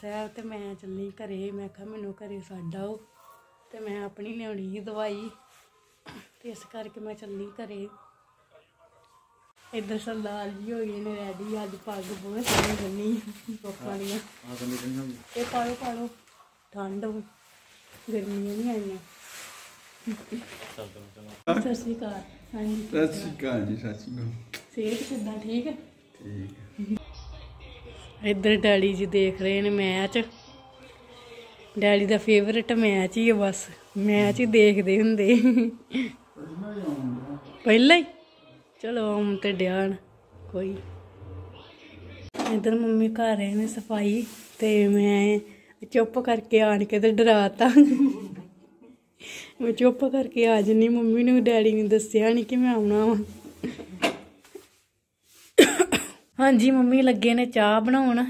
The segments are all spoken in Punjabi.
ਸਾਹਿਬ ਤੇ ਮੈਂ ਚੱਲੀ ਘਰੇ ਮੈਂ ਕਿਹਾ ਮੈਨੂੰ ਘਰੇ ਛੱਡ ਆਓ ਤੇ ਮੈਂ ਆਪਣੀ ਲਿਆਉਣੀ ਸੀ ਦਵਾਈ ਤੇ ਇਸ ਕਰਕੇ ਮੈਂ ਚੱਲੀ ਘਰੇ। ਇੱਧਰ ਸਰਦਾਰ ਜੀ ਹੋ ਗਏ ਨੇ ਰੈਡੀ ਅੱਜ ਪੱਗ ਬਹੁਤ ਸੋਹਣੀ ਬੰਨੀ ਲੋਕਾਂ ਦੀਆਂ। ਇਹ ਪਾਲੋ ਪਾਲੋ ਠੰਡ ਹੋ ਗਰਮੀਆਂ ਨਹੀਂ ਆਈਆਂ। ਸਤਿ ਸ਼੍ਰੀ ਅਕਾਲ। ਹਾਂਜੀ। ਸਤਿ ਸ਼੍ਰੀ ਅਕਾਲ ਜੀ ਸਤਿ ਸ਼੍ਰੀ ਅਕਾਲ। ਸਿਹਤ ਕਿੱਦਾਂ ਠੀਕ ਹੈ? ਠੀਕ ਇੱਧਰ ਡੈਡੀ ਜੀ ਦੇਖ ਰਹੇ ਨੇ ਮੈਚ। ਡੈਡੀ ਦਾ ਫੇਵਰਟ ਮੈਚ ਹੀ ਹੈ ਬਸ। ਮੈਚ ਹੀ ਦੇਖਦੇ ਹੁੰਦੇ। ਪਹਿਲਾਂ ਹੀ। ਚਲੋ ਆਉਂ ਤੇ ਡਿਆਣ ਕੋਈ। ਇੱਧਰ ਮੰਮੀ ਘਰ ਰਹੇ ਨੇ ਸਫ਼ਾਈ ਤੇ ਮੈਂ ਚੁੱਪ ਕਰਕੇ ਆਣ ਕੇ ਤੇ ਡਰਾਤਾ। ਮੈਂ ਚੁੱਪ ਕਰਕੇ ਆ ਜੰਨੀ ਮੰਮੀ ਨੂੰ, ਡੈਡੀ ਨੇ ਦੱਸਿਆ ਨਹੀਂ ਕਿ ਮੈਂ ਆਉਣਾ ਵਾ। ਹਾਂਜੀ, ਮੰਮੀ ਲੱਗੇ ਨੇ ਚਾਹ ਬਣਾਉਣ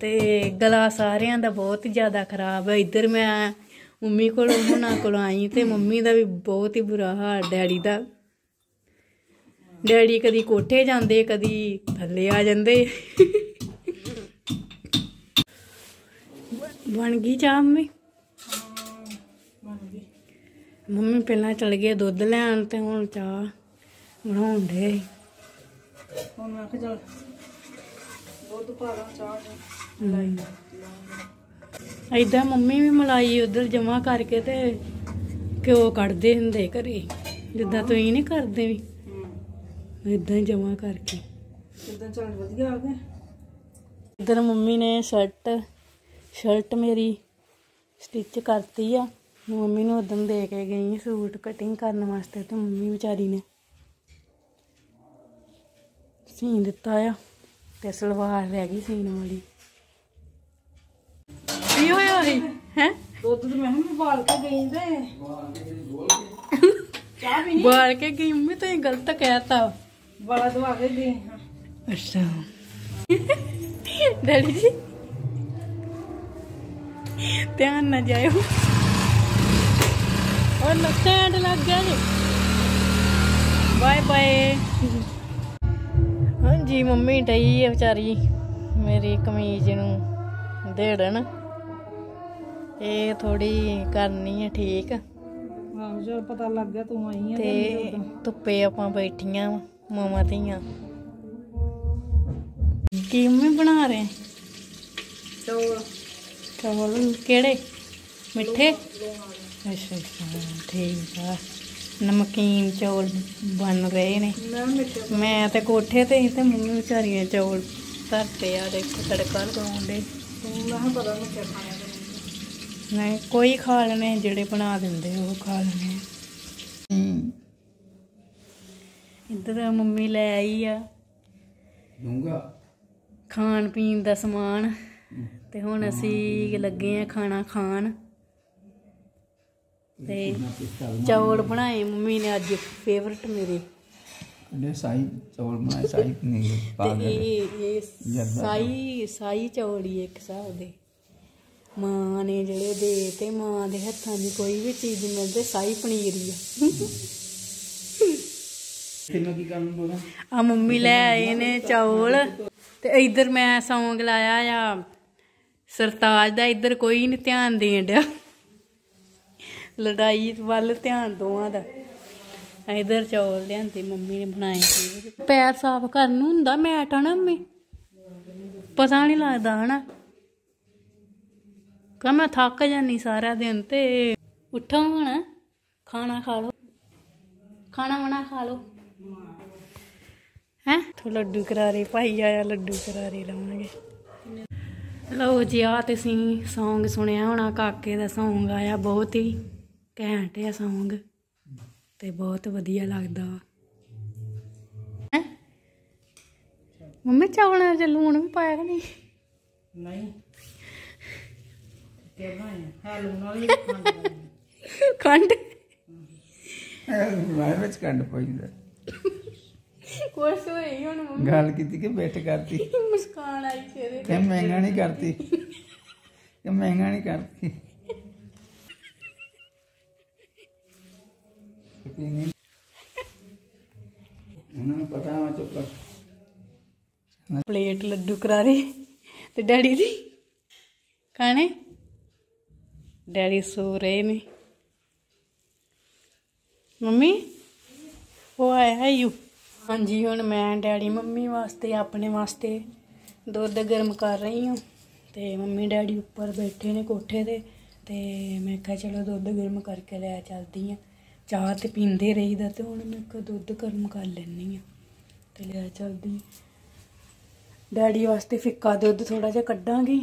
ਤੇ ਗਲਾ ਸਾਰਿਆਂ ਦਾ ਬਹੁਤ ਜ਼ਿਆਦਾ ਖਰਾਬ ਹੈ। ਇੱਧਰ ਮੈਂ ਮੰਮੀ ਕੋਲ ਉਹਨਾਂ ਕੋਲ ਆਈ ਤੇ ਮੰਮੀ ਦਾ ਵੀ ਬਹੁਤ ਹੀ ਬੁਰਾ ਹਾਲ, ਡੈਡੀ ਦਾ। ਡੈਡੀ ਕਦੀ ਕੋਠੇ ਜਾਂਦੇ, ਕਦੀ ਥੱਲੇ ਆ ਜਾਂਦੇ। ਬਣ ਗਈ ਚਾਹ ਮੰਮੀ? ਮੰਮੀ ਪਹਿਲਾਂ ਚਲ ਗਏ ਦੁੱਧ ਲੈਣ ਤੇ ਹੁਣ ਚਾਹ ਬਣਾਉਣ ਦੇ ਹੁਣ ਮੈਂ ਕਿਹਾ ਚੱਲ ਦੁੱਧ ਪਾ ਦਾਂ। ਚਾਹ ਚ ਏਦਾਂ ਮੰਮੀ ਵੀ ਮਲਾਈ ਉਧਰ ਜਮਾ ਕਰਕੇ ਤੇ ਘਿਓ ਕੱਢਦੇ ਹੁੰਦੇ ਘਰੇ। ਜਿੱਦਾਂ ਤੁਸੀਂ ਨਹੀਂ ਕਰਦੇ ਵੀ। ਏਦਾਂ ਹੀ ਜਮਾ ਕਰਕੇ। ਕਿਦਾਂ ਚੱਲ ਵਧੀਆ ਆ ਗਏ ਇਧਰ ਮੰਮੀ ਨੇ ਸ਼ਰਟ ਸ਼ਰਟ ਮੇਰੀ ਸਟਿਚ ਕਰਤੀ ਆ। ਮੰਮੀ ਨੂੰ ਉਦੋਂ ਦੇ ਕੇ ਗਈ ਸੂਟ ਕਟਿੰਗ ਕਰਨ ਵਾਸਤੇ ਤੇ ਮੰਮੀ ਵਿਚਾਰੀ ਨੇ ਸੀਨ ਦਿੱਤਾ ਆ। ਤੇ ਸਲਵਾਰ ਰਹਿ ਗਈ ਸੀਨ ਵਾਲੀ। ਕੀ ਹੋਇਆ ਹੈ ਹੈ? ਦੁੱਧ ਤੇ ਮੈਂ ਵੀ ਬਾਲ ਕੇ ਗਈ ਤੇ। ਚਾਹ ਵੀ ਬਾਲ ਕੇ ਗਈ ਮੰਮੀ ਤੁਸੀਂ ਗਲਤ ਕਹਿਤਾ। ਬੜਾ ਦਵਾ ਕੇ ਗਈ ਹਾਂ। ਅੱਛਾ। ਡੈਡੀ ਜੀ ਧਿਆਨ ਨਾ ਜਾਇਓ। ਉਹ ਸਟੈਂਡ ਲੱਗ ਗਿਆ ਜੀ। ਬਾਏ ਬਾਏ ਹਾਂਜੀ ਮੰਮੀ ਡਈ ਹੈ ਵਿਚਾਰੀ ਮੇਰੀ ਕਮੀਜ਼ ਨੂੰ ਦੇੜਨ। ਇਹ ਥੋੜੀ ਕਰਨੀ ਹੈ ਠੀਕ। ਹਾਂ ਜੋ ਪਤਾ ਲੱਗ ਗਿਆ ਤੂੰ ਆਈ ਆ ਤੇ ਧੁੱਪੇ ਆਪਾਂ ਬੈਠੀਆਂ ਮਾਵਾਂ ਧੀਆਂ। ਕੀ ਮੰਮੀ ਬਣਾ ਰਹੇ? ਚੌਲ। ਚੌਲ ਕਿਹੜੇ? ਮਿੱਠੇ? ਅੱਛਾ ਅੱਛਾ ਠੀਕ ਆ। ਨਮਕੀਨ ਚੌਲ ਬਣ ਰਹੇ ਨੇ। ਮੈਂ ਤੇ ਕੋਠੇ ਤੇ ਸੀ ਤੇ ਮੰਮੀ ਵਿਚਾਰੀਆਂ ਚੌਲ ਧਰਤੇ ਆ ਦੇਖੋ ਤੜਕਾ ਖਾਣੇ ਤੇ ਨਹੀਂ ਕੋਈ ਖਾ ਲੈਣੇ ਜਿਹੜੇ ਬਣਾ ਦਿੰਦੇ ਉਹ ਖਾ ਲੈਣੇ ਇੱਧਰ ਮੰਮੀ ਲੈ ਆਈ ਆ। ਦੂੰਗਾ ਖਾਣ ਪੀਣ ਦਾ ਸਮਾਨ। ਤੇ ਹੁਣ ਅਸੀਂ ਲੱਗੇ ਆ ਖਾਣਾ ਖਾਣ। ਤੇ ਚੌਲ ਬਣਾਏ ਮੰਮੀ ਨੇ ਅੱਜ ਫੇਵਰਟ ਮੇਰੇ। ਨੇ ਸਾਈ ਚੌਲ ਬਣਾਏ ਸਾਈ ਇਹ ਜਰਦਾ ਸਾਈ ਸਾਈ ਚੌਲ ਹੀ ਇੱਕ ਹਿਸਾਬ ਦੇ। ਮਾਂ ਨੇ ਜਿਹੜੇ ਦੇ ਤੇ ਮਾਂ ਦੇ ਹੱਥਾਂ ਦੀ ਕੋਈ ਵੀ ਚੀਜ਼ ਮਿਲਦੇ ਸਾਈ ਪਨੀਰ ਹੀ ਆ। ਤੇ ਮੈਂ ਕੀ ਕਰਨ ਬੋਲਾਂ? ਆ ਮੰਮੀ ਲੈ ਆਏ ਨੇ ਚੌਲ। ਤੇ ਇੱਧਰ ਮੈਂ ਸੌਂਗ ਲਾਇਆ ਆ ਸਰਤਾਜ ਦਾ ਇੱਧਰ ਕੋਈ ਨਹੀਂ ਧਿਆਨ ਦੇਣ ਡਿਆ। ਲੜਾਈ ਵੱਲ ਧਿਆਨ ਦੋਵਾਂ ਦਾ। ਇਧਰ ਚੌਲ ਲਿਆਂਦੇ, ਮੰਮੀ ਨੇ ਬਣਾਏ ਸੀ। ਪੈਰ ਸਾਫ਼ ਕਰਨ ਨੂੰ ਹੁੰਦਾ ਮੈਟ, ਹਨਾ ਮੰਮੀ? ਪਤਾ ਨਹੀਂ ਲੱਗਦਾ, ਹਨਾ? ਕਹ ਮੈਂ ਥੱਕ ਜਾਨੀ ਸਾਰਾ ਦਿਨ ਤੇ। ਉੱਠੋ ਹੁਣ, ਖਾਣਾ ਖਾ ਲਓ। ਖਾਣਾ ਵਣਾ ਖਾ ਲਓ। ਹੈ? ਤੋ ਲੱਡੂ ਕਰਾਰੇ, ਭਾਈ ਆਇਆ ਲੱਡੂ ਕਰਾਰੇ ਲਾਵਾਂਗੇ ਲਓ ਜੀ ਆ ਤੇ ਅਸੀਂ Song ਸੁਣਿਆ ਹੋਣਾ, ਕਾਕੇ ਦਾ ਸੌਂਗ ਆਇਆ ਬਹੁਤ ਹੀ। ਘੈਂਟ ਆ Song ਤੇ ਬਹੁਤ ਵਧੀਆ ਲੱਗਦਾ ਹੈ? ਮੰਮੀ ਚਾਵਲਾਂ ਚ ਲੂਣ ਵੀ ਪਾਇਆ ਕਿ ਨਹੀਂ? ਨਹੀਂ। ਤੇ ਬਣਾਏ ਹੈ ਲੂਣ ਵਾਲੀ ਖੰਡ ਮੈਂ ਵਿੱਚ ਕੰਡ ਪਈਦਾ ਕੁਛ ਹੋਈ ਹੁਣ ਮੰਮੀ। ਗੱਲ ਕੀਤੀ ਕਿ ਬੈਠ ਕਰਤੀ? ਮੁਸਕਾਨ ਆਈ ਤੇਰੇ ਕਿ ਮਹਿੰਗਾ ਨਹੀਂ ਕਰਤੀ? ਕਿ ਮਹਿੰਗਾ ਨਹੀਂ ਕਰਤੀ? ਉਹਨਾਂ ਨੂੰ ਪਤਾ ਵਾ ਚੁੱਪ ਕਰ ਪਲੇਟ ਲੱਡੂ ਕਰਾਰੇ ਤੇ ਡੈਡੀ ਦੀ? ਖਾਣੇ? ਡੈਡੀ ਸੋ ਰਹੇ ਨੇ। ਮੰਮੀ? ਉਹ ਆਇਆ ਯੂ। ਹਾਂਜੀ, ਹੁਣ ਮੈਂ ਡੈਡੀ ਮੰਮੀ ਵਾਸਤੇ, ਆਪਣੇ ਵਾਸਤੇ ਦੁੱਧ ਗਰਮ ਕਰ ਰਹੀ ਹਾਂ। ਤੇ ਮੰਮੀ ਡੈਡੀ ਉੱਪਰ ਬੈਠੇ ਨੇ ਕੋਠੇ ਤੇ ਤੇ ਮੈਂ ਕਿਹਾ ਚਲੋ ਦੁੱਧ ਗਰਮ ਕਰਕੇ ਲੈ ਚੱਲਦੀ ਆ ਚਾਹ ਤੇ ਪੀਂਦੇ ਰਹੀਦਾ ਤੇ ਹੁਣ ਮੈਂ ਕਿਹਾ ਦੁੱਧ ਗਰਮ ਕਰ ਲੈਣੀ ਆ ਤੇ ਲੈ ਚੱਲਦੀ ਡੈਡੀ ਵਾਸਤੇ ਫਿੱਕਾ ਦੁੱਧ ਥੋੜਾ ਜਿਹਾ ਕੱਢਾਂਗੀ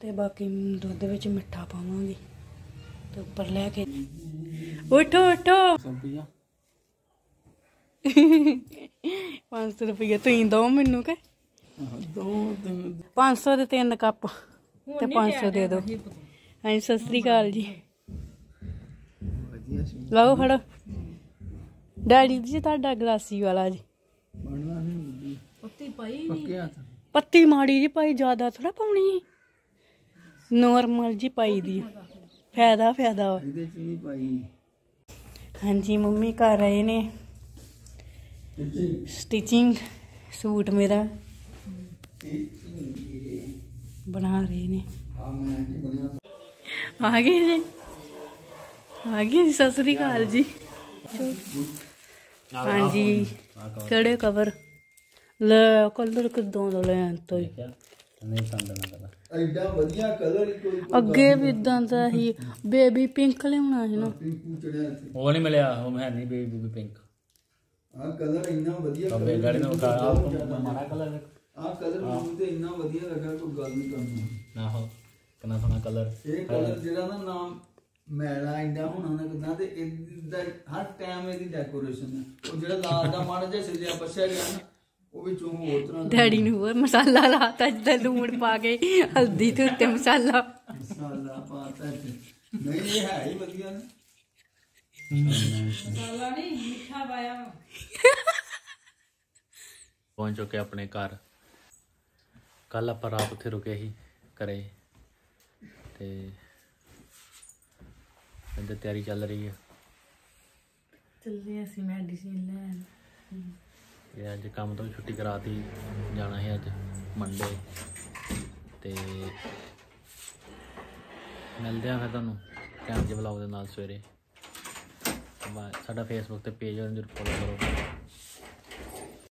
ਤੇ ਬਾਕੀ ਦੁੱਧ ਵਿੱਚ ਮਿੱਠਾ ਪਾਵਾਂਗੀ। ਤੇ ਉੱਪਰ ਲੈ ਕੇ ਉਠੋ ਉਠੋ! ਸੰਪੀਆ 500 ਰੁਪਏ ਤੁਸੀਂ ਦੋ ਮੈਨੂੰ ਕਿ? ਦੋ ਤਿੰਨ 500 ਦੇ ਤਿੰਨ ਕੱਪ ਤੇ 500 ਦੇ ਦਿਓ ਹਾਂਜੀ ਸਤਿ ਸ੍ਰੀ ਅਕਾਲ ਜੀ। ਲਓ ਫੜੋ। ਡੈਡੀ ਜੀ ਤੁਹਾਡਾ ਗਲਾਸੀ ਵਾਲਾ ਜੀ। ਬਣਨਾ ਨਹੀਂ ਬੁੱਢੀ ਪੱਤੀ ਪਾਈ ਮਾੜੀ ਜੀ ਪਾਈ ਜ਼ਿਆਦਾ ਥੋੜਾ ਪਾਉਣੀ ਨੋਰਮਲ ਜੀ ਪਾਈ ਦੀ। ਫਾਇਦਾ ਫਾਇਦਾ ਵਾ। ਇਹਦੇ ਚ ਨਹੀਂ ਪਾਈ। ਹਾਂਜੀ ਮੰਮੀ ਕਰ ਰਹੇ ਨੇ। ਸਟਿਚਿੰਗ ਸੂਟ ਮੇਰਾ। ਬਣਾ ਰਹੇ ਨੇ। ਆ ਗਏ ਜੀ। ਆ ਗਏ ਜੀ ਸਤਿ ਸ੍ਰੀ ਅਕਾਲ ਜੀ। ਹਾਂਜੀ ਕਿਹੜੇ ਕਵਰ ਲੈ ਕਲਰ ਕਿਦਾਂ ਦਾ ਲੈਣ ਤੋਂ? ਐਡਾ ਵਧੀਆ ਕਲਰ ਹੀ ਕੋਈ ਅੱਗੇ ਵੀ ਇਦਾਂ ਦਾ ਹੀ ਬੇਬੀ ਪਿੰਕ ਲਿਆਉਣਾ ਸੀ ਨਾ। ਉਹ ਨਹੀਂ ਮਿਲਿਆ ਉਹ ਹੈ ਨਹੀਂ ਬੇਬੀ ਬੇਬੀ ਪਿੰਕ ਆ ਕਲਰ ਇੰਨਾ ਵਧੀਆ ਬਾਬੇ colour ਗਾੜੀ ਨੂੰ ਕਹਾ ਮਾੜਾ ਕਲਰ ਆ ਕਲਰ ਮੈਨੂੰ ਤੇ ਇੰਨਾ ਵਧੀਆ ਲੱਗਾ ਕੋਈ ਗੱਲ ਨਹੀਂ ਕਰਨੀ। ਨਾ ਹੋ ਕਿੰਨਾ ਸੋਹਣਾ ਕਲਰ ਇਹ ਕਲਰ ਜਿਹੜਾ ਨਾ ਨਾਮ ਮੈਲਾ ਇੰਦਾ ਹੋਣਾ ਨਾ ਕਿਦਾਂ ਤੇ ਇਹਦਾ ਹਰ ਟਾਈਮ ਇਹਦੀ ਡੈਕੋਰੇਸ਼ਨ ਹੈ ਉਹ ਜਿਹੜਾ ਲਾਲ ਦਾ ਮਾੜਾ ਜਿਹਾ ਸਿੱਧਿਆ ਪੱਛਿਆ ਗਿਆ ਨਾ ਉਹ ਵਿੱਚੋਂ ਹੋਰ ਤਰ੍ਹਾਂ ਦਾ ਡੈਡੀ ਨੂੰ ਹੋਰ ਮਸਾਲਾ ਲਾਤਾ ਜਿੱਦਾਂ ਲੂਣ ਪਾ ਕੇ ਹਲਦੀ ਤੇ ਉੱਤੇ ਮਸਾਲਾ। ਮਸਾਲਾ ਪਾਤਾ ਨਹੀਂ ਇਹ ਹੈ ਹੀ ਵਧੀਆ ਨਾ। ਮਸਾਲਾ ਨਹੀਂ ਮਿੱਠਾ ਪਾਇਆ। ਪਹੁੰਚ ਚੁੱਕੇ ਆਪਣੇ ਘਰ। ਕੱਲ ਆਪਾਂ ਰਾਤ ਉੱਥੇ ਰੁਕੇ ਸੀ ਘਰੇ। ਤੇ ਅੰਦਰ ਤਿਆਰੀ ਚੱਲ ਰਹੀ ਹੈ ਚੱਲੇ ਅਸੀਂ ਮੈਡੀਸਿਨ ਲੈਣ। ਤੇ ਅੱਜ ਕੰਮ ਤੋਂ ਛੁੱਟੀ ਕਰਾਤੀ ਜਾਣਾ ਹੈ ਅੱਜ ਮੰਡੇ ਤੇ ਮਿਲਦੇ ਆ ਫਿਰ ਤੁਹਾਨੂੰ ਟਾਈਮ ਦੇ ਵਲੌਗ ਦੇ ਨਾਲ ਸਵੇਰੇ। ਸਾਡਾ ਫੇਸਬੁੱਕ ਤੇ ਪੇਜ ਉਹਨੂੰ ਜਰੂਰ ਫੋਲੋ ਕਰੋ।